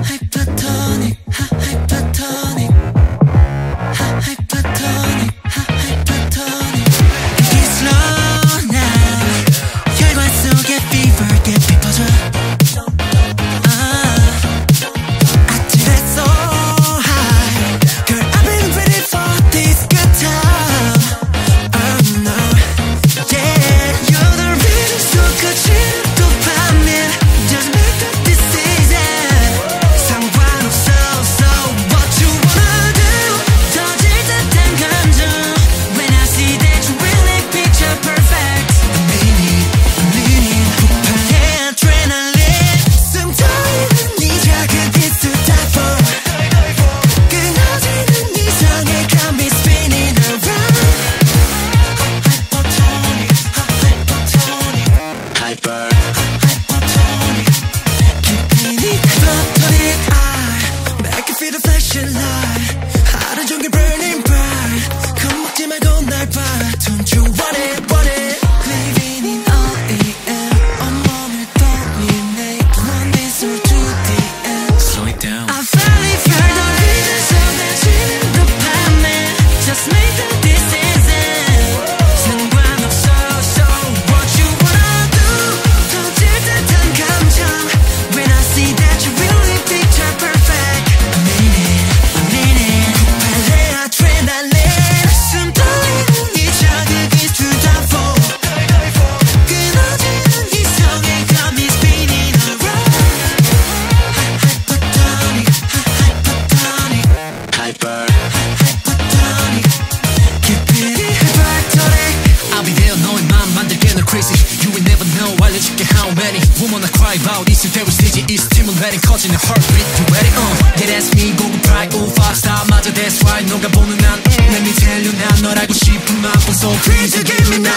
하이퍼토닉 하이퍼 cry about this very stage is stimulating 커지는 heartbeat You ready? Uh. Yeah that's me 고급 pride 오 five star 맞아 that's right 너가 보는 난 Let me tell you 난널 알고 싶은 만큼 So please give me that